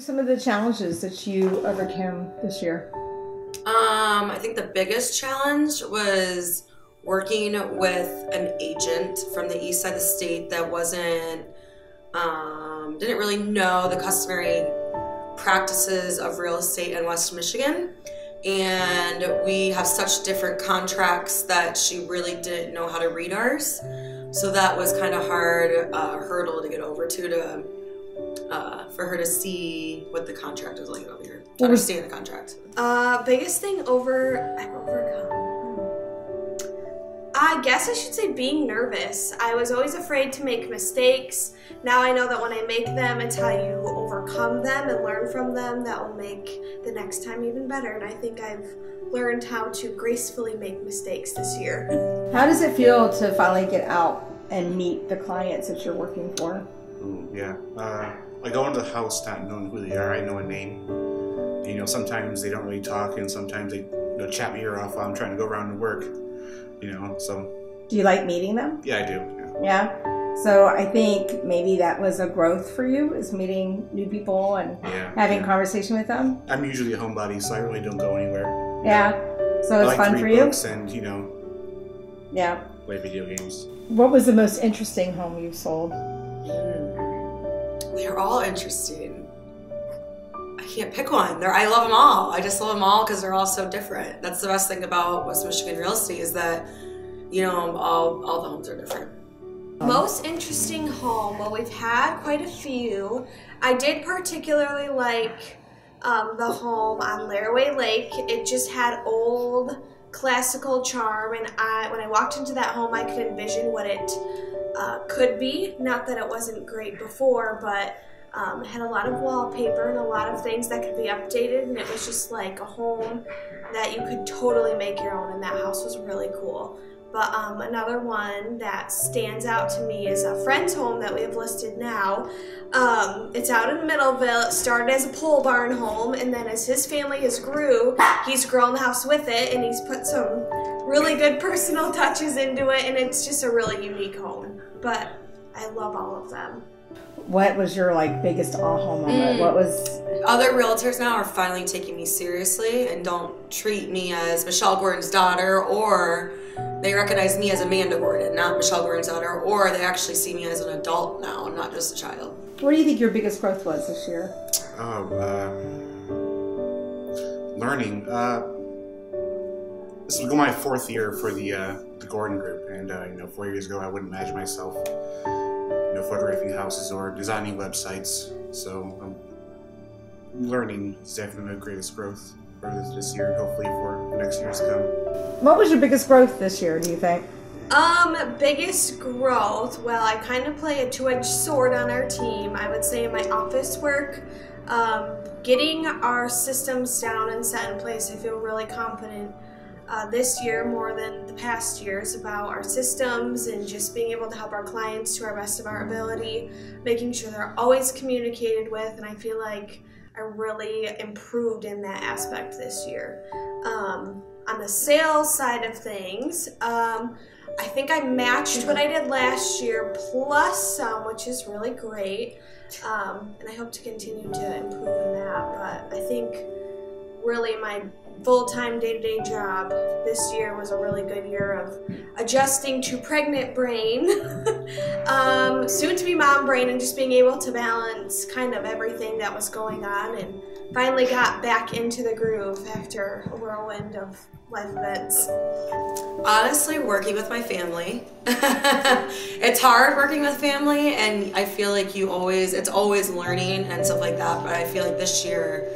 were some of the challenges that you overcame this year? Um, I think the biggest challenge was working with an agent from the east side of the state that wasn't um, didn't really know the customary practices of real estate in West Michigan. And we have such different contracts that she really didn't know how to read ours. So that was kind of hard uh, hurdle to get over to to uh, for her to see what the contract was like over here, to understand the contract. Uh, biggest thing over I've overcome. I guess I should say being nervous. I was always afraid to make mistakes. Now I know that when I make them, it's how you overcome them and learn from them that will make the next time even better. And I think I've learned how to gracefully make mistakes this year. How does it feel to finally get out and meet the clients that you're working for? Ooh, yeah. Uh, I go into the house not knowing who they are. I know a name. You know, sometimes they don't really talk, and sometimes they you know, chat me ear off while I'm trying to go around to work. You know, so Do you like meeting them? yeah, I do. Yeah. Yeah. So I think maybe that was a growth for you is meeting new people and Yeah. having yeah. conversation with them. I'm usually a homebody, so I really don't go anywhere. Yeah. So it's like fun for you. books and you know Yeah. play video games. What was the most interesting home you sold? They're all interesting. I can't pick one. They're, I love them all. I just love them all because they're all so different. That's the best thing about West Michigan real estate is that, you know, all, all the homes are different. Most interesting home. Well, we've had quite a few. I did particularly like um, the home on Laraway Lake. It just had old classical charm, and I when I walked into that home, I could envision what it uh, could be. Not that it wasn't great before, but um, had a lot of wallpaper and a lot of things that could be updated, and it was just like a home that you could totally make your own. And that house was really cool. But um, another one that stands out to me is a friend's home that we have listed now. Um, it's out in Middleville. It started as a pole barn home, and then as his family has grew, he's grown the house with it, and he's put some really good personal touches into it, and it's just a really unique home. But I love all of them. What was your like biggest aha moment? Mm. What was Other realtors now are finally taking me seriously and don't treat me as Michelle Gordon's daughter or they recognize me as Amanda Gordon, not Michelle Gordon's daughter, or they actually see me as an adult now, not just a child. what do you think your biggest growth was this year? Oh, uh, learning. Uh, this is my fourth year for the uh, the Gordon Group, and uh, you know, four years ago, I wouldn't imagine myself, you know, photographing houses or designing websites. So, um, learning is definitely the greatest growth for this, this year, and hopefully for next years to come. What was your biggest growth this year, do you think? Um, biggest growth. Well, I kind of play a two-edged sword on our team. I would say in my office work, um, getting our systems down and set in place. I feel really confident uh, this year more than the past years about our systems and just being able to help our clients to our best of our ability, making sure they're always communicated with, and I feel like I really improved in that aspect this year. Um, on the sales side of things, um, I think I matched what I did last year plus some, which is really great. Um, and I hope to continue to improve in that. But I think really my full time day to day job this year was a really good year of adjusting to pregnant brain, um, soon to be mom brain, and just being able to balance kind of everything that was going on and finally got back into the groove after a whirlwind of life events. Honestly, working with my family. it's hard working with family, and I feel like you always, it's always learning and stuff like that. But I feel like this year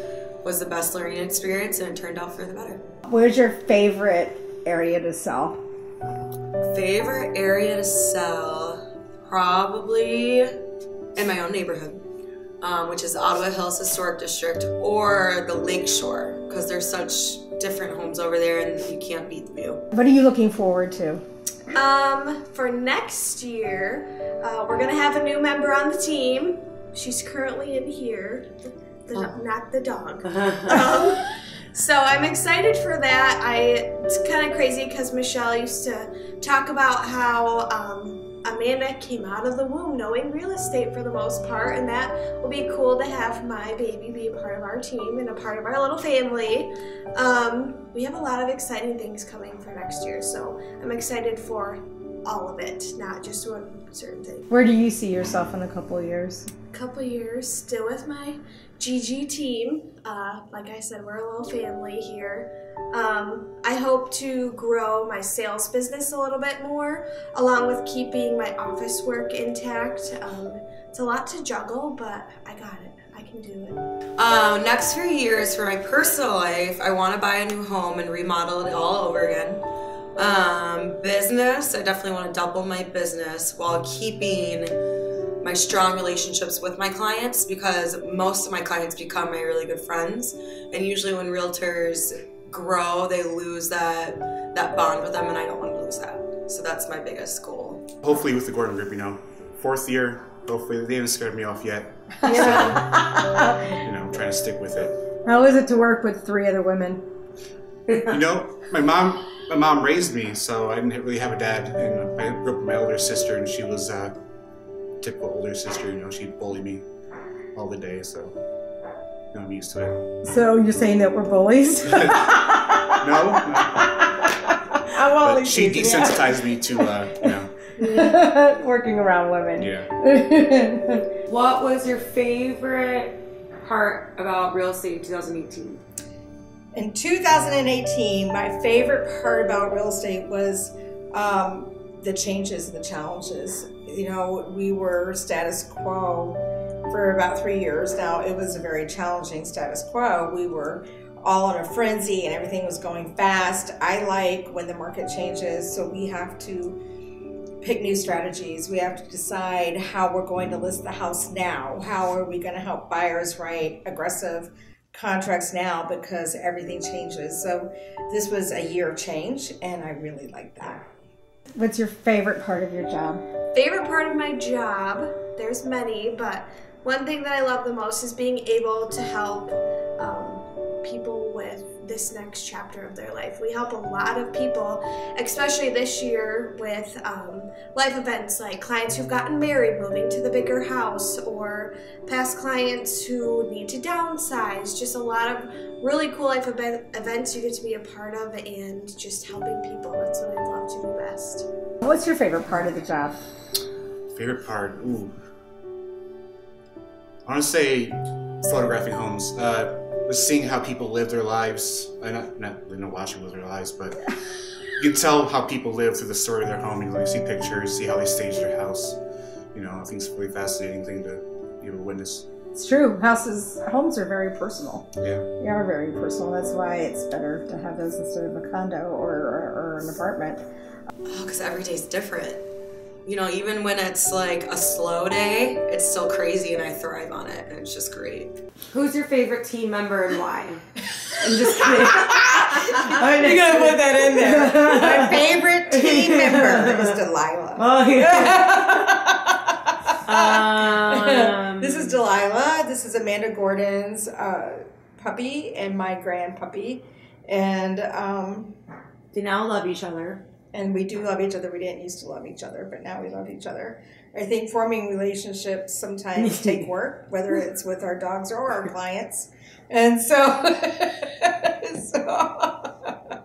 was the best learning experience, and it turned out for the better. Where's your favorite area to sell? Favorite area to sell? Probably in my own neighborhood, um, which is Ottawa Hills Historic District or the Lakeshore, because there's such different homes over there, and you can't beat the view. What are you looking forward to? Um, for next year, uh, we're gonna have a new member on the team. She's currently in here, the, Oh. not the dog. um, so I'm excited for that. I it's kind of crazy because Michelle used to talk about how um, Amanda came out of the womb knowing real estate for the most part, and that will be cool to have my baby be a part of our team and a part of our little family. Um, we have a lot of exciting things coming for next year, so I'm excited for all of it, not just one certain thing. Where do you see yourself in a couple of years? Couple years, still with my GG team. Uh, like I said, we're a little family here. Um, I hope to grow my sales business a little bit more, along with keeping my office work intact. Um, it's a lot to juggle, but I got it. I can do it. Um, next few years for my personal life, I want to buy a new home and remodel it all over again. Um, business, I definitely want to double my business while keeping my strong relationships with my clients because most of my clients become my really good friends. And usually when realtors grow, they lose that that bond with them and I don't want to lose that. So that's my biggest goal. Hopefully, with the Gordon Group, you know, fourth year. Hopefully, they haven't scared me off yet. Yeah. You know, I'm trying to stick with it. How is it to work with three other women? You know, my mom, my mom raised me, so I didn't really have a dad. And I grew up with my older sister, and she was a typical older sister. You know, she'd bully me all the day, so you know, I'm used to it. So you're saying that we're bullies? No, no. I'm but she teasing, yeah. desensitized me to, uh, you know, Working around women. yeah. What was your favorite part about real estate in 2018? In 2018, my favorite part about real estate was um, the changes and the challenges. You know, we were status quo for about three years now. It was a very challenging status quo. We were all in a frenzy and everything was going fast. I like when the market changes, so we have to pick new strategies. We have to decide how we're going to list the house now. How are we going to help buyers write aggressive contracts now because everything changes. So this was a year of change, and I really like that. What's your favorite part of your job? Favorite part of my job, there's many, but one thing that I love the most is being able to help um, people with this next chapter of their life. We help a lot of people, especially this year with um, life events like clients who've gotten married, moving to the bigger house, or past clients who need to downsize. Just a lot of really cool life event- events you get to be a part of and just helping people. That's what I love to do best. What's your favorite part of the job? Favorite part? Ooh. I want to say photographing homes. Uh, was seeing how people live their lives. Uh, not, not really not watching live their lives, but you can tell how people live through the story of their home. You know, see pictures, see how they stage their house. You know, I think it's a really fascinating thing to be able to witness. It's true. Houses, homes are very personal. Yeah. They are very personal. That's why it's better to have those instead of a condo or, or, or an apartment. Oh, because every day's different. You know, even when it's like a slow day, it's still crazy and I thrive on it and it's just great. Who's your favorite team member and why? I'm just kidding. You're gonna put that in there. My favorite team member is Delilah. oh yeah. Um, this is Delilah. This is Amanda Gordon's uh, puppy and my grand puppy, and um, they now love each other. And we do love each other. We didn't used to love each other, but now we love each other. I think forming relationships sometimes take work, whether it's with our dogs or our clients, and so. so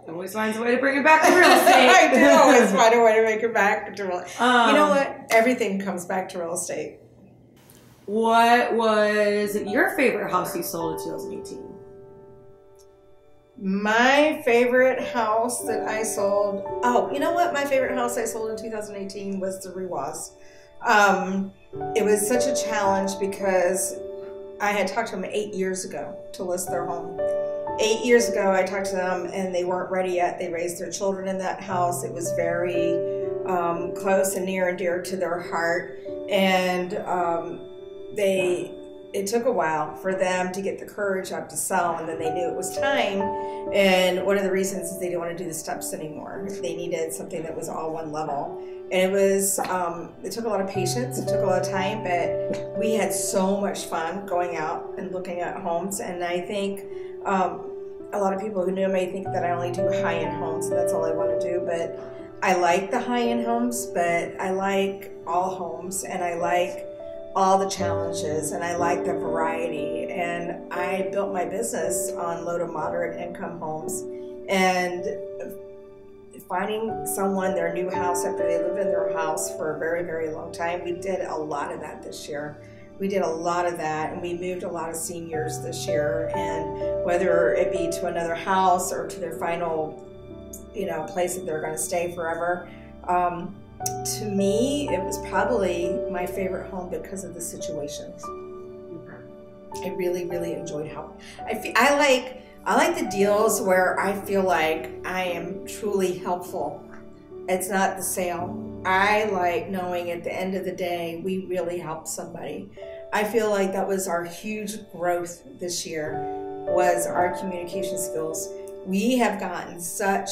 Always finds a way to bring it back to real estate. I do always find a way to make it back to real. Um, you know what? Everything comes back to real estate. What was your favorite house you sold in 2018? My favorite house that I sold. Oh, you know what? My favorite house I sold in 2018 was the Rewas. Um, it was such a challenge because I had talked to them eight years ago to list their home. Eight years ago, I talked to them and they weren't ready yet. They raised their children in that house. It was very um, close and near and dear to their heart. And um, they it took a while for them to get the courage up to sell and then they knew it was time. And one of the reasons is they didn't want to do the steps anymore. They needed something that was all one level. And it was um, it took a lot of patience it took a lot of time but we had so much fun going out and looking at homes. And i think um, a lot of people who know me think that i only do high-end homes and that's all i want to do. But I like the high end homes, but I like all homes and I like all the challenges and I like the variety. And I built my business on low to moderate income homes. And finding someone their new house after they live in their house for a very, very long time, we did a lot of that this year. We did a lot of that, and we moved a lot of seniors this year. And whether it be to another house or to their final, you know, place that they're going to stay forever, um, to me, it was probably my favorite home because of the situations. I really, really enjoyed help. I feel, I like I like the deals where I feel like I am truly helpful. It's not the sale. I like knowing at the end of the day we really helped somebody. I feel like that was our huge growth this year was our communication skills. We have gotten such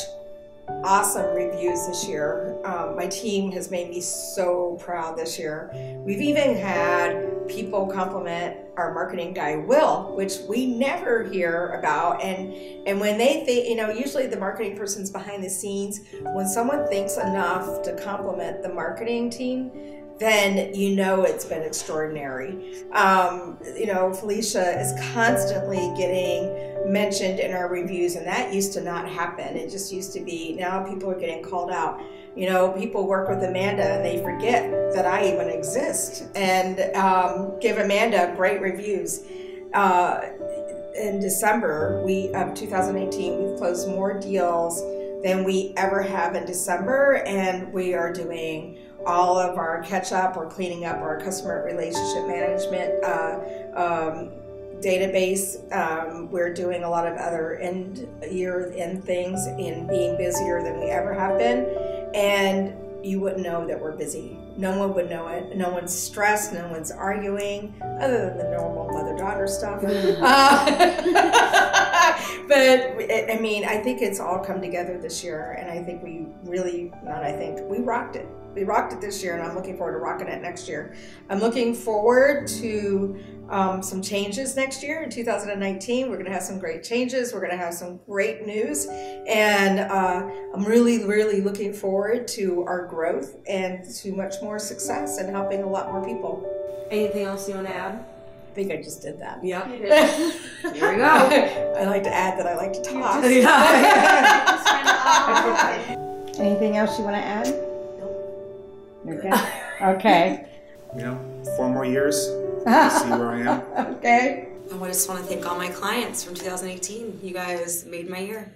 awesome reviews this year. Um, my team has made me so proud this year. We've even had people compliment our marketing guy Will, which we never hear about. And and when they think, you know, usually the marketing person's behind the scenes. When someone thinks enough to compliment the marketing team, then you know it's been extraordinary. Um, you know, Felicia is constantly getting mentioned in our reviews, and that used to not happen. It just used to be now people are getting called out. You know, people work with Amanda and they forget that I even exist and um, give Amanda great reviews. Uh, in December we of 2018, we've closed more deals than we ever have in December, and we are doing all of our catch up or cleaning up our customer relationship management uh, um, database. Um, we're doing a lot of other end year end things in being busier than we ever have been. And you wouldn't know that we're busy. No one would know it. No one's stressed. No one's arguing, other than the normal mother-daughter stuff. uh, but I mean, I think it's all come together this year, and I think we really, not I think, we rocked it. We rocked it this year, and I'm looking forward to rocking it next year. I'm looking forward to um, some changes next year in 2019. We're going to have some great changes. We're going to have some great news, and uh, I'm really, really looking forward to our growth and to much more success and helping a lot more people. Anything else you want to add? I think I just did that. Yep. You Here we go. I like to add that I like to talk. just- Anything else you want to add? Nope. Okay. Okay. You know, four more years to see where I am. okay. I just want to thank all my clients from 2018. You guys made my year.